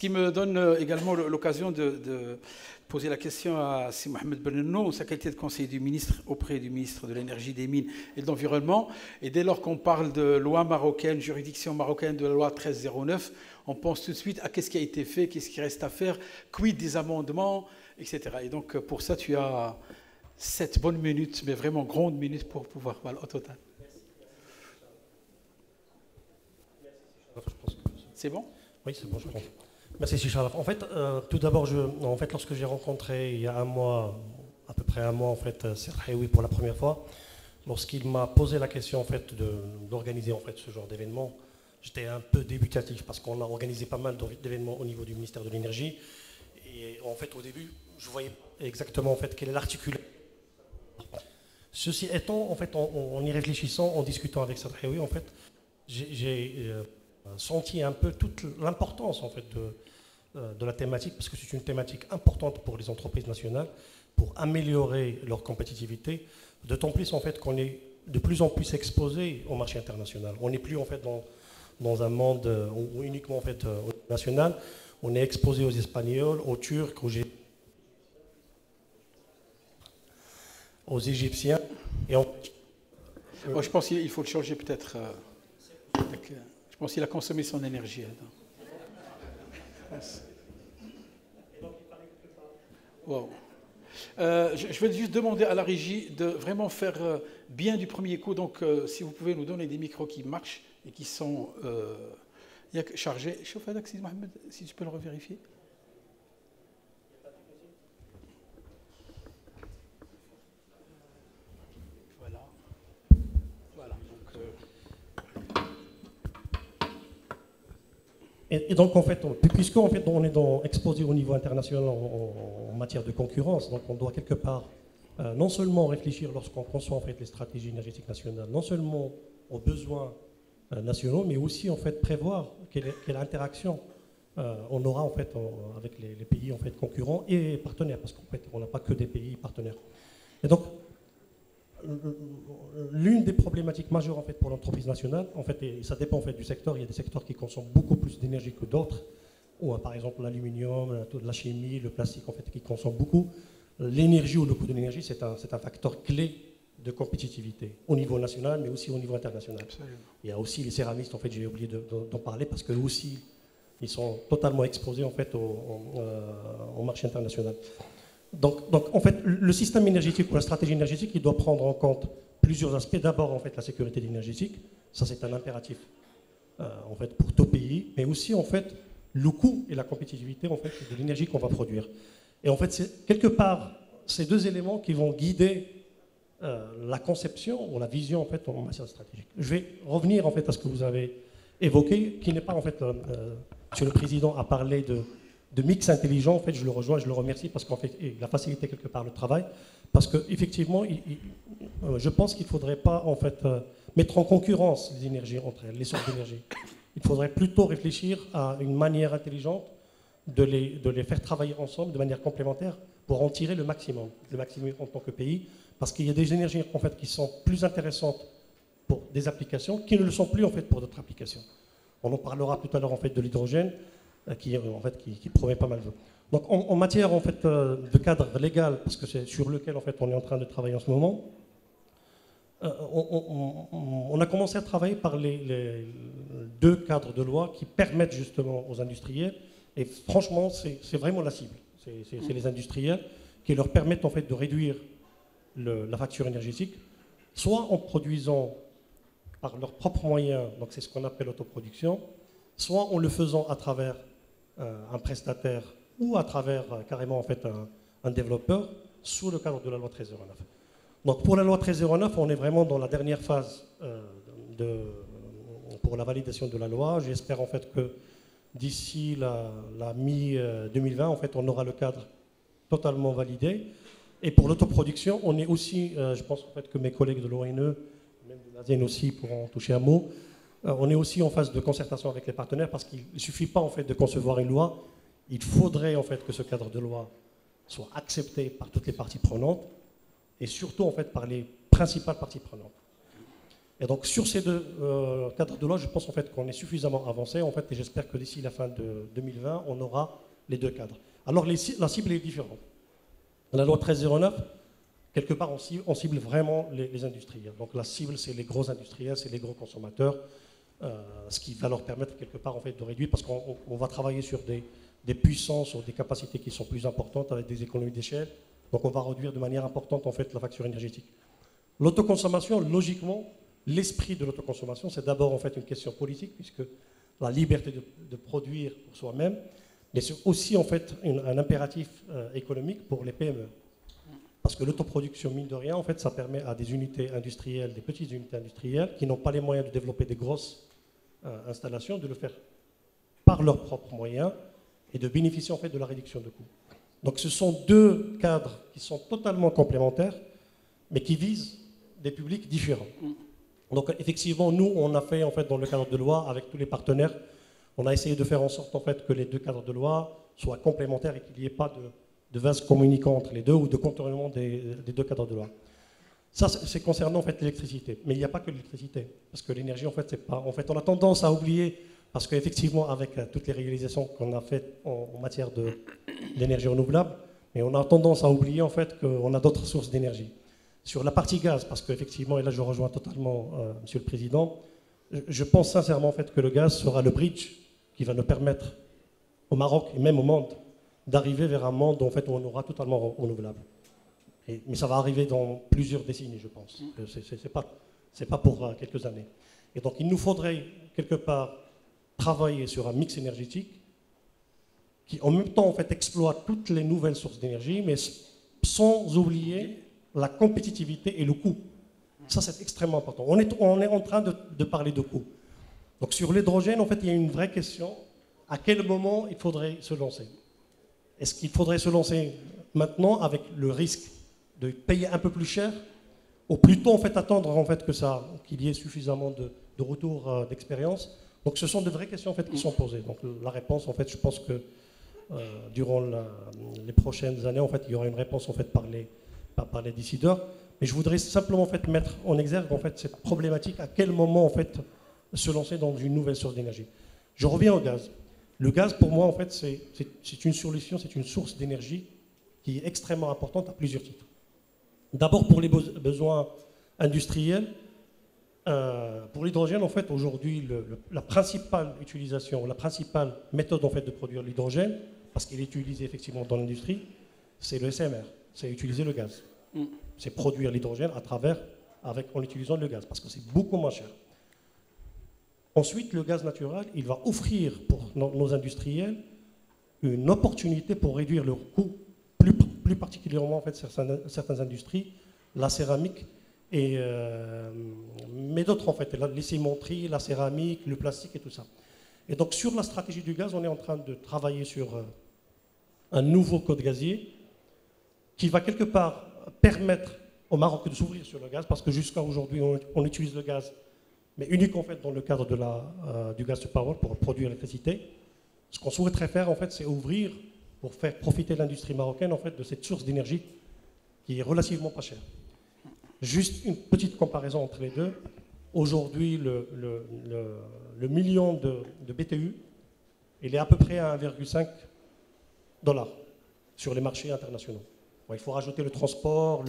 qui me donne euh, également l'occasion de, poser la question à Si Mohamed Benenno, en sa qualité de conseiller du ministre auprès du ministre de l'Énergie, des Mines et de l'Environnement. Et dès lors qu'on parle de loi marocaine, juridiction marocaine de la loi 1309, on pense tout de suite à qu'est-ce qui a été fait, qu'est-ce qui reste à faire, quid des amendements, etc. Et donc pour ça, tu as sept bonnes minutes, mais vraiment grandes minutes pour pouvoir, voilà, au total. C'est bon? Oui, c'est bon, je prends. Merci, Sicharaf. En fait, euh, tout d'abord, en fait, lorsque j'ai rencontré il y a un mois, à peu près un mois, en fait, euh, pour la première fois, lorsqu'il m'a posé la question en fait, d'organiser en fait, ce genre d'événement, j'étais un peu débutatif parce qu'on a organisé pas mal d'événements au niveau du ministère de l'Énergie. Et en fait, au début, je voyais exactement en fait, quelle est l'articulation. Ceci étant, en fait, en, y réfléchissant, en discutant avec Sadhaoui, en fait, j'ai euh, senti un peu toute l'importance en fait de, euh, de la thématique, parce que c'est une thématique importante pour les entreprises nationales, pour améliorer leur compétitivité, d'autant plus en fait qu'on est de plus en plus exposé au marché international. On n'est plus en fait dans, dans un monde euh, uniquement en fait euh, national, on est exposé aux Espagnols, aux Turcs, aux, aux Égyptiens. Et je pense qu'il faut le changer peut-être. Pense qu'il a consommé son énergie. Euh, je, vais juste demander à la régie de vraiment faire euh, bien du premier coup. Donc, euh, si vous pouvez nous donner des micros qui marchent et qui sont chargés. Chauffeur Mohamed, si tu peux le revérifier. Et, donc, en fait, puisqu'on fait, on est dans, exposé au niveau international en, matière de concurrence, donc on doit quelque part euh, non seulement réfléchir lorsqu'on conçoit en fait, les stratégies énergétiques nationales, non seulement aux besoins euh, nationaux, mais aussi en fait, prévoir quelle, interaction euh, on aura en fait, avec les, les, pays en fait, concurrents et partenaires, parce qu'en fait, on n'a pas que des pays partenaires. Et donc, l'une des problématiques majeures en fait pour l'entreprise nationale, en fait, et ça dépend en fait du secteur. Il y a des secteurs qui consomment beaucoup plus d'énergie que d'autres, ou par exemple l'aluminium, la chimie, le plastique en fait qui consomment beaucoup. L'énergie ou le coût de l'énergie, c'est un, un, facteur clé de compétitivité au niveau national, mais aussi au niveau international. Il y a aussi les céramistes, en fait, j'ai oublié d'en parler parce que aussi, ils sont totalement exposés en fait au, euh, au marché international. Donc, en fait, le système énergétique ou la stratégie énergétique, il doit prendre en compte plusieurs aspects. D'abord, en fait, la sécurité énergétique, ça c'est un impératif euh, en fait pour tout pays, mais aussi en fait le coût et la compétitivité en fait de l'énergie qu'on va produire. Et en fait, c'est quelque part ces deux éléments qui vont guider euh, la conception ou la vision en fait en matière stratégique. Je vais revenir en fait à ce que vous avez évoqué, qui n'est pas en fait, euh, Monsieur le Président a parlé de de mix intelligent, en fait, je le rejoins, je le remercie parce qu'en fait, il a facilité quelque part le travail. Parce qu'effectivement, euh, je pense qu'il ne faudrait pas en fait, euh, mettre en concurrence les énergies entre elles, les sources d'énergie. Il faudrait plutôt réfléchir à une manière intelligente de les, de les faire travailler ensemble de manière complémentaire pour en tirer le maximum, le maximum en tant que pays. Parce qu'il y a des énergies en fait, qui sont plus intéressantes pour des applications qui ne le sont plus en fait, pour d'autres applications. On en parlera tout à l'heure en fait, de l'hydrogène. Euh, qui, en fait, qui, promet pas mal. Donc en, matière en fait, euh, de cadre légal, parce que c'est sur lequel en fait, on est en train de travailler en ce moment, euh, on, a commencé à travailler par les, deux cadres de loi qui permettent justement aux industriels, et franchement c'est vraiment la cible, c'est les industriels qui leur permettent en fait de réduire la facture énergétique, soit en produisant par leurs propres moyens, donc c'est ce qu'on appelle l'autoproduction, soit en le faisant à travers euh, un prestataire ou à travers euh, carrément en fait un, développeur sous le cadre de la loi 1309. Donc pour la loi 1309, on est vraiment dans la dernière phase euh, de, pour la validation de la loi. J'espère en fait que d'ici la, mi-2020, en fait, on aura le cadre totalement validé. Et pour l'autoproduction, on est aussi, je pense en fait que mes collègues de l'ONE, même de l'ASEAN aussi, pourront toucher un mot, euh, on est aussi en phase de concertation avec les partenaires parce qu'il ne suffit pas en fait de concevoir une loi. Il faudrait en fait que ce cadre de loi soit accepté par toutes les parties prenantes et surtout en fait par les principales parties prenantes. Et donc sur ces deux euh, cadres de loi, je pense en fait qu'on est suffisamment avancé en fait, et j'espère que d'ici la fin de 2020, on aura les deux cadres. Alors la cible est différente. La loi 1309, quelque part, on cible, vraiment les, industriels. Donc la cible, c'est les gros industriels, c'est les gros consommateurs, euh, ce qui va leur permettre quelque part en fait, de réduire, parce qu'on va travailler sur des, des puissances ou des capacités qui sont plus importantes avec des économies d'échelle. Donc on va réduire de manière importante en fait la facture énergétique. L'autoconsommation, logiquement, l'esprit de l'autoconsommation, c'est d'abord en fait une question politique, puisque la liberté de, produire pour soi-même, mais c'est aussi en fait un impératif euh, économique pour les PME. Parce que l'autoproduction, mine de rien, en fait, ça permet à des unités industrielles, des petites unités industrielles, qui n'ont pas les moyens de développer des grosses euh, installations, de le faire par leurs propres moyens et de bénéficier en fait de la réduction de coûts. Donc ce sont deux cadres qui sont totalement complémentaires, mais qui visent des publics différents. Donc effectivement, nous, on a fait en fait dans le cadre de loi avec tous les partenaires, on a essayé de faire en sorte en fait que les deux cadres de loi soient complémentaires et qu'il n'y ait pas de, de vase communicant entre les deux ou de contournement des, deux cadres de loi. Ça, c'est concernant en fait l'électricité, mais il n'y a pas que l'électricité, parce que l'énergie en fait, c'est pas. En fait, on a tendance à oublier parce qu'effectivement, avec euh, toutes les réalisations qu'on a faites en, matière d'énergie renouvelable, mais on a tendance à oublier en fait qu'on a d'autres sources d'énergie. Sur la partie gaz, parce qu'effectivement, et là je rejoins totalement euh, Monsieur le Président, je pense sincèrement que le gaz sera le bridge qui va nous permettre au Maroc et même au monde d'arriver vers un monde en fait, où on aura totalement renouvelable. Mais ça va arriver dans plusieurs décennies, je pense. Ce n'est pas, pas pour euh, quelques années. Et donc il nous faudrait quelque part travailler sur un mix énergétique qui en même temps en fait exploite toutes les nouvelles sources d'énergie, mais sans oublier la compétitivité et le coût. Ça c'est extrêmement important. On est, on est en train de, de parler de coût. Donc sur l'hydrogène, en fait, il y a une vraie question. À quel moment il faudrait se lancer? Est-ce qu'il faudrait se lancer maintenant avec le risque de payer un peu plus cher ou plutôt en fait attendre en fait que ça qu'il y ait suffisamment de, de retour euh, d'expérience donc ce sont de vraies questions en fait, qui sont posées. Donc la réponse, en fait, je pense que euh, durant les prochaines années, en fait, il y aura une réponse en fait, par, les, les décideurs. Mais je voudrais simplement en fait, mettre en exergue en fait, cette problématique, à quel moment en fait, se lancer dans une nouvelle source d'énergie. Je reviens au gaz. Le gaz, pour moi, en fait, c'est une solution, c'est une source d'énergie qui est extrêmement importante à plusieurs titres. D'abord pour les besoins industriels, euh, pour l'hydrogène, en fait, aujourd'hui, la principale utilisation, la principale méthode en fait, de produire l'hydrogène, parce qu'il est utilisé effectivement dans l'industrie, c'est le SMR, c'est utiliser le gaz. Mm. C'est produire l'hydrogène à travers, avec, en utilisant le gaz, parce que c'est beaucoup moins cher. Ensuite, le gaz naturel, il va offrir pour nos, industriels une opportunité pour réduire leurs coûts, plus, particulièrement en fait, certaines, industries, la céramique et, euh, mais d'autres en fait, les cimenteries, la céramique, le plastique et tout ça. Et donc sur la stratégie du gaz, on est en train de travailler sur euh, un nouveau code gazier qui va quelque part permettre au Maroc de s'ouvrir sur le gaz, parce que jusqu'à aujourd'hui, on, utilise le gaz, mais uniquement en fait dans le cadre de la, euh, du gaz de power pour produire l'électricité. Ce qu'on souhaiterait faire, en fait, c'est ouvrir pour faire profiter l'industrie marocaine en fait, de cette source d'énergie qui est relativement pas chère. Juste une petite comparaison entre les deux. Aujourd'hui, le, million de, BTU, il est à peu près à 1,5 dollars sur les marchés internationaux. il faut rajouter le transport,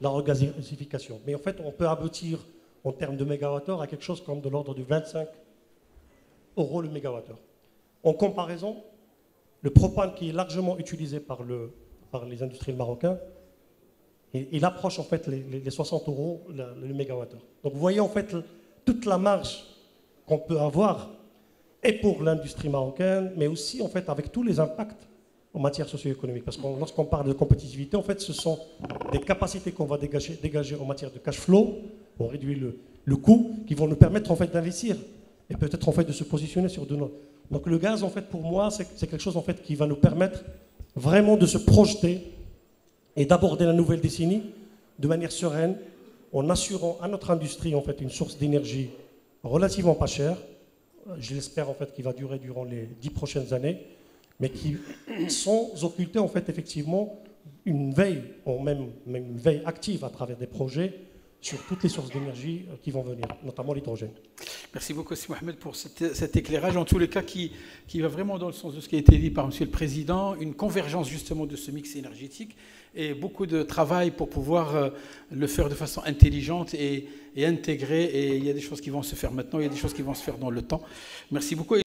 la regasification. Mais en fait, on peut aboutir en termes de mégawattheure à quelque chose comme de l'ordre de 25 euros le mégawattheure. En comparaison, le propane qui est largement utilisé par, par les industriels marocains, il approche en fait les, 60 euros le, mégawattheure. Donc vous voyez en fait toute la marge qu'on peut avoir et pour l'industrie marocaine, mais aussi en fait avec tous les impacts en matière socio-économique. Parce que lorsqu'on parle de compétitivité, en fait, ce sont des capacités qu'on va dégager, en matière de cash flow, on réduit le, le coût, qui vont nous permettre en fait d'investir et peut-être en fait de se positionner sur de nos. Donc le gaz, en fait, pour moi, c'est quelque chose en fait qui va nous permettre vraiment de se projeter et d'aborder la nouvelle décennie de manière sereine, en assurant à notre industrie en fait une source d'énergie relativement pas chère, je l'espère en fait qui va durer durant les dix prochaines années, mais qui sans occulter en fait effectivement une veille, ou même, même une veille active à travers des projets sur toutes les sources d'énergie qui vont venir, notamment l'hydrogène. Merci beaucoup. Mohamed, pour cet, éclairage, en tous les cas, qui, qui va vraiment dans le sens de ce qui a été dit par M. le Président, une convergence justement de ce mix énergétique et beaucoup de travail pour pouvoir le faire de façon intelligente et, et intégrée. Et il y a des choses qui vont se faire maintenant, il y a des choses qui vont se faire dans le temps. Merci beaucoup.